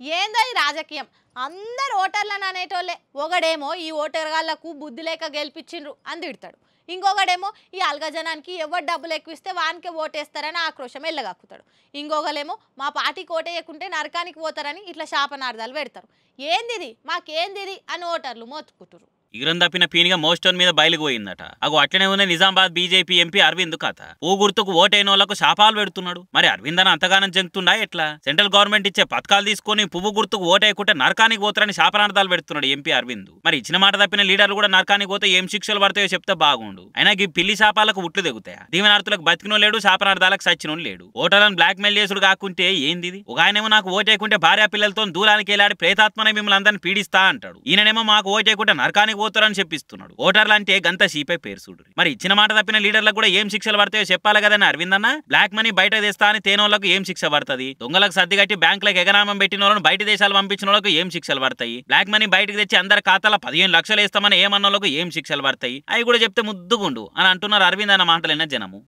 ఏందో ఈ రాజకీయం. అందరు ఓటర్లను అనేటోళ్ళే. ఒకడేమో ఈ ఓటర్గాళ్ళకు బుద్ధి లేక గెలిపించిండ్రు అని తిడతాడు ఇంకొకడేమో ఈ అల్గజనానికి ఎవరు డబ్బులు ఎక్కువిస్తే వానికే ఓటేస్తారని ఆక్రోశం ఎల్లగక్కుతాడు. ఇంకొకలేమో మా పార్టీకి ఓటేయకుంటే నరకానికి పోతారని ఇట్లా శాపనార్థాలు పెడతారు. ఏందిది? మాకేందిది? అని ఓటర్లు మోతుకుంటురు ఇగురం తప్పిన పీనిగా మోస్టోన్ మీద బయలుపోయిందట అగు అట్లనే ఉన్న నిజామాబాద్ బీజేపీ ఎంపీ అరవింద్ కథ. ఓ గుర్తుకు ఓటైన వాళ్ళకు శాపాలు పెడుతున్నాడు. మరి అరవింద్ అని అంతగానం చెందుతుండా ఎట్లా? సెంట్రల్ గవర్నమెంట్ ఇచ్చే పథకాలు తీసుకొని పువ్వు గుర్తుకు ఓటేయకుంటే నరకానికి పోతారని శాపనార్థాలు పెడుతున్నాడు ఎంపీ అరవింద్. మరి ఇచ్చిన మాట తప్పిన లీడర్లు కూడా నరకానికి పోతే ఏం శిక్షలు పడతాయో చెప్తే బాగుండు. అయినా ఈ పిల్లి శాపాలకు ఉట్లు దిగుతాయా దీవెనార్థులకు బతికినో లేడు శాపనార్థాలకు సచ్చినో లేడు. ఓటర్లను బ్లాక్ మెయిల్ చేసుడు కాకుంటే ఏంది ఒక ఆయనేమో నాకు ఓటేయకుంటే భార్య పిల్లలతో దూరానికి వెళ్ళాడి ప్రేతాత్మనే మిమ్మల్ని అందరిని పీడిస్తా అంటాడు. ఈయననేమో మాకు ఓటేయకుంటే నరకానికి పోతారని చెప్పిస్తున్నాడు. ఓటర్లు అంటే గంత షీపై పేరు చూడు మరి ఇచ్చిన మాట తప్పిన లీడర్లకు కూడా ఏం శిక్షలు పడతాయో చెప్పాలి కదని అరవింద్ అన్న? బ్లాక్ మనీ బయట తెస్తా అని తేనోళ్ళకు ఏం శిక్ష పడుతుంది? దొంగలకు సర్దిగట్టి బ్యాంకులకు ఎగనామం పెట్టిన వాళ్ళని బయట దేశాలు పంపించిన వాళ్ళకు ఏం శిక్షలు పడతాయి? బ్లాక్ మనీ బయటకు తెచ్చి అందరి ఖాతాలో పదిహేను లక్షలు వేస్తామని ఏమన్న వాళ్ళకు ఏం శిక్షలు పడతాయి? అవి కూడా చెప్తే ముద్దుగుండు అని అంటున్నారు అరవింద్ అన్న మాటలైన జనము.